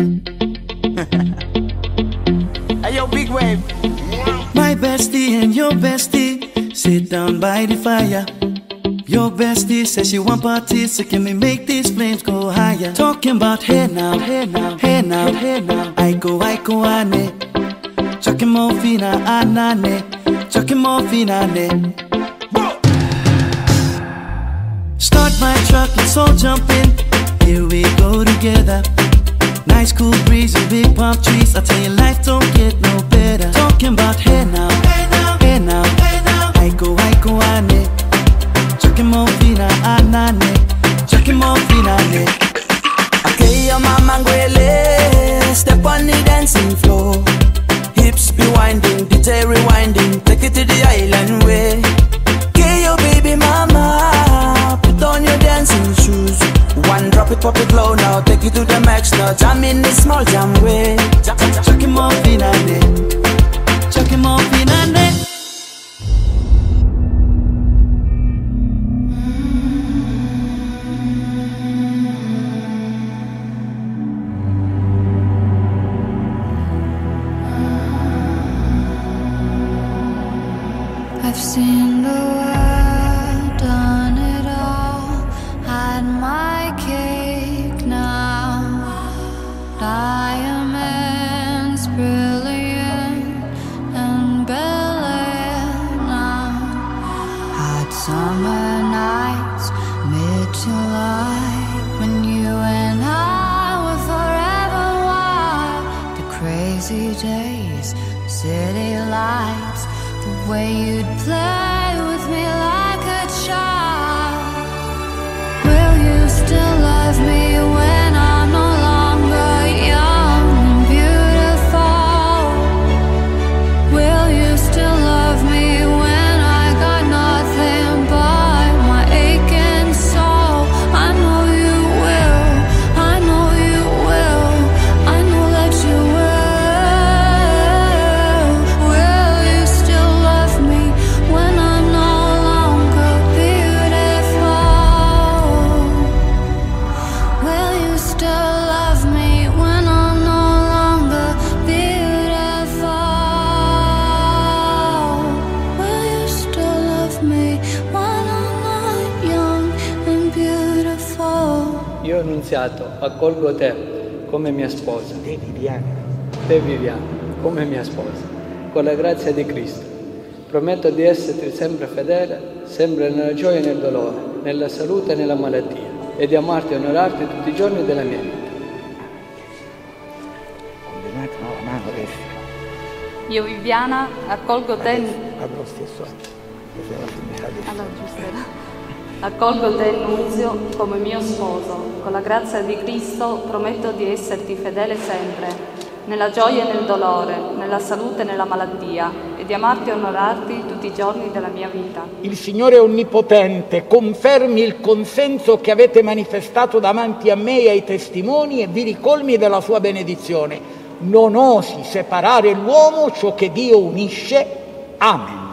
hey, yo, big wave. My bestie and your bestie sit down by the fire. Your bestie says she want parties, so can we make these flames go higher? Talking about hey now, hey now, hey now, hey now. I go, I go, ane. Chucking more fina, ah, ah, anane. Chucking more fina, ah, ne. Start my truck, let's all jump in. Here we go together. Nice cool breeze and big palm trees. I tell you, life don't get no better. Talking about hey now, hey now, hey now, hey Pop it, pop it low now, take you to the max now. Jam in the small jam way. Chuck him off in a day. Chuck him fly with me Io annunziato, accolgo te come mia sposa, Te Viviana, te Viviana, come mia sposa, con la grazia di Cristo. Prometto di esserti sempre fedele, sempre nella gioia e nel dolore, nella salute e nella malattia, e di amarti e onorarti tutti i giorni della mia vita. condenata no, la mano destra, Io Viviana accolgo te, allo stesso atto. Allora, giusto, accolgo te Nunzio come mio sposo. Con la grazia di Cristo prometto di esserti fedele sempre, nella gioia e nel dolore, nella salute e nella malattia, e di amarti e onorarti tutti i giorni della mia vita. Il Signore Onnipotente confermi il consenso che avete manifestato davanti a me e ai testimoni e vi ricolmi della sua benedizione. Non osi separare l'uomo ciò che Dio unisce. Amen.